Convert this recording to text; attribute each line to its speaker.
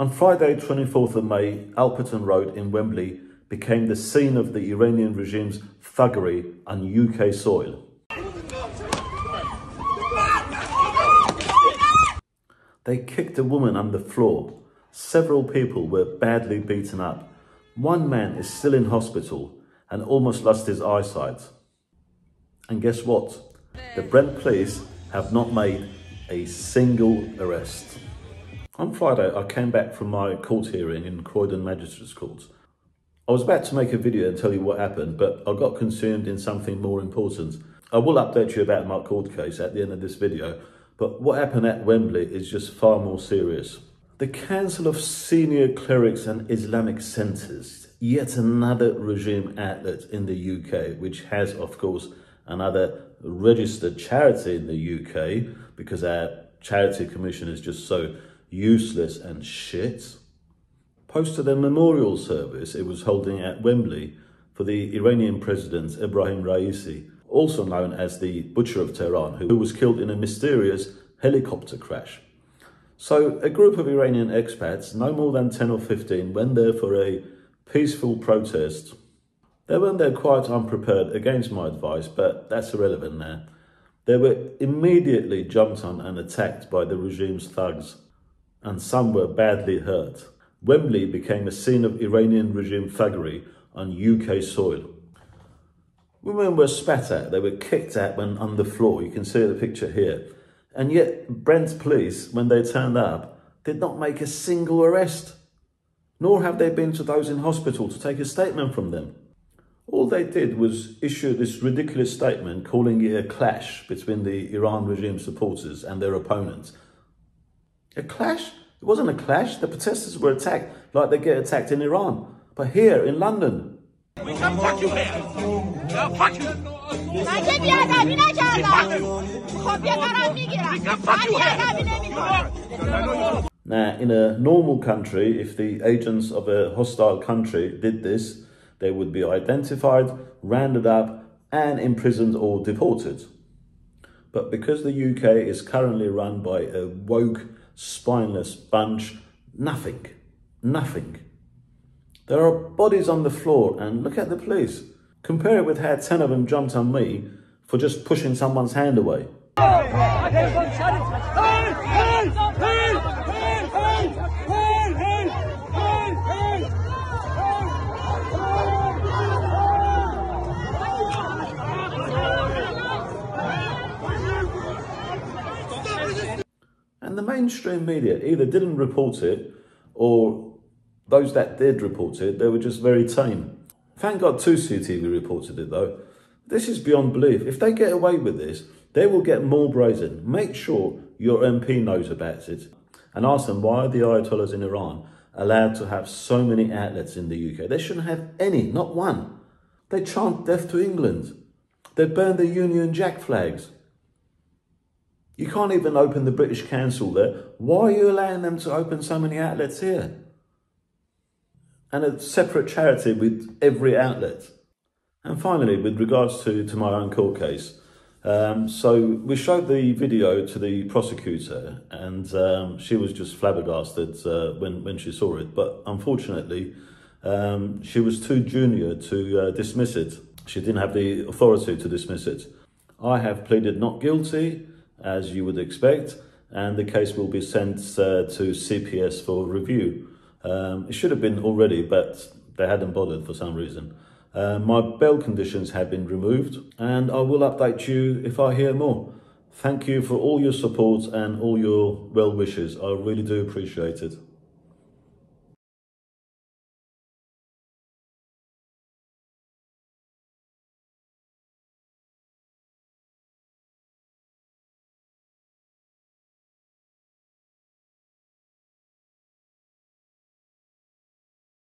Speaker 1: On Friday, 24th of May, Alperton Road in Wembley became the scene of the Iranian regime's thuggery on UK soil. They kicked a woman on the floor. Several people were badly beaten up. One man is still in hospital and almost lost his eyesight. And guess what? The Brent police have not made a single arrest. On Friday, I came back from my court hearing in Croydon Magistrates Court. I was about to make a video and tell you what happened, but I got consumed in something more important. I will update you about my court case at the end of this video, but what happened at Wembley is just far more serious. The Council of Senior Clerics and Islamic Centres, yet another regime outlet in the UK, which has, of course, another registered charity in the UK, because our charity commission is just so useless and shit, posted a memorial service it was holding at Wembley for the Iranian president Ebrahim Raisi, also known as the Butcher of Tehran, who was killed in a mysterious helicopter crash. So a group of Iranian expats, no more than 10 or 15, went there for a peaceful protest. They went there quite unprepared against my advice, but that's irrelevant now. They were immediately jumped on and attacked by the regime's thugs, and some were badly hurt. Wembley became a scene of Iranian regime thuggery on UK soil. Women were spat at, they were kicked at when on the floor. You can see the picture here. And yet, Brent police, when they turned up, did not make a single arrest, nor have they been to those in hospital to take a statement from them. All they did was issue this ridiculous statement calling it a clash between the Iran regime supporters and their opponents. A clash? It wasn't a clash. The protesters were attacked like they get attacked in Iran. But here in London, we can fuck you here. fuck you. Now, in a normal country, if the agents of a hostile country did this, they would be identified, rounded up, and imprisoned or deported. But because the UK is currently run by a woke, spineless bunch, nothing, nothing. There are bodies on the floor, and look at the police. Compare it with how 10 of them jumped on me for just pushing someone's hand away. And the mainstream media either didn't report it or those that did report it, they were just very tame. Thank God 2CTV reported it though. This is beyond belief. If they get away with this, they will get more brazen. Make sure your MP knows about it and ask them why are the Ayatollahs in Iran allowed to have so many outlets in the UK? They shouldn't have any, not one. They chant death to England. They burn the Union Jack flags. You can't even open the British Council there. Why are you allowing them to open so many outlets here? And a separate charity with every outlet. And finally, with regards to, to my own court case, um, so we showed the video to the prosecutor and um, she was just flabbergasted uh, when, when she saw it. But unfortunately, um, she was too junior to uh, dismiss it. She didn't have the authority to dismiss it. I have pleaded not guilty as you would expect, and the case will be sent uh, to CPS for review. Um, it should have been already, but they hadn't bothered for some reason. Uh, my bail conditions have been removed, and I will update you if I hear more. Thank you for all your support and all your well wishes. I really do appreciate it.